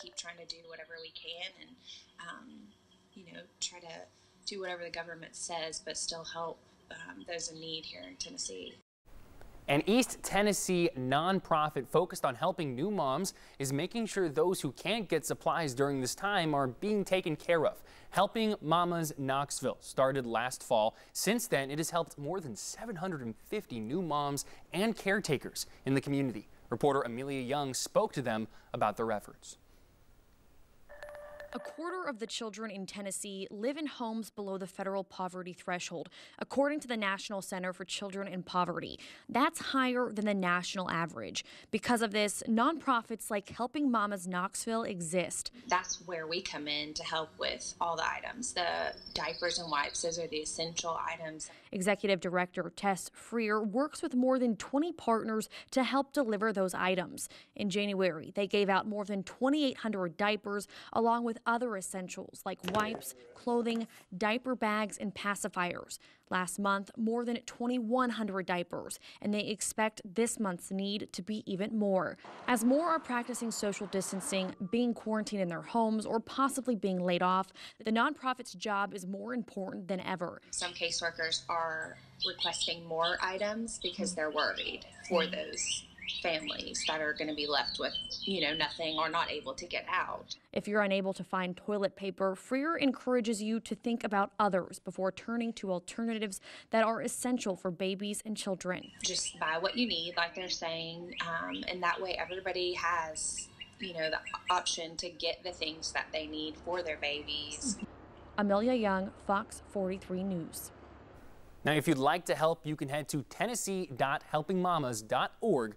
keep trying to do whatever we can and, um, you know, try to do whatever the government says, but still help um, those in need here in Tennessee. An East Tennessee nonprofit focused on helping new moms is making sure those who can't get supplies during this time are being taken care of. Helping Mamas Knoxville started last fall. Since then, it has helped more than 750 new moms and caretakers in the community. Reporter Amelia Young spoke to them about their efforts. A quarter of the children in Tennessee live in homes below the federal poverty threshold, according to the National Center for Children in Poverty. That's higher than the national average. Because of this, nonprofits like Helping Mamas Knoxville exist. That's where we come in to help with all the items. The diapers and wipes, those are the essential items. Executive Director Tess Freer works with more than 20 partners to help deliver those items. In January, they gave out more than 2,800 diapers along with other essentials like wipes, clothing, diaper bags, and pacifiers. Last month, more than 2,100 diapers, and they expect this month's need to be even more. As more are practicing social distancing, being quarantined in their homes, or possibly being laid off, the nonprofit's job is more important than ever. Some caseworkers are requesting more items because they're worried for those families that are going to be left with, you know, nothing or not able to get out. If you're unable to find toilet paper, Freer encourages you to think about others before turning to alternatives that are essential for babies and children. Just buy what you need, like they're saying, um, and that way everybody has, you know, the option to get the things that they need for their babies. Amelia Young, Fox 43 News. Now, if you'd like to help, you can head to tennessee.helpingmamas.org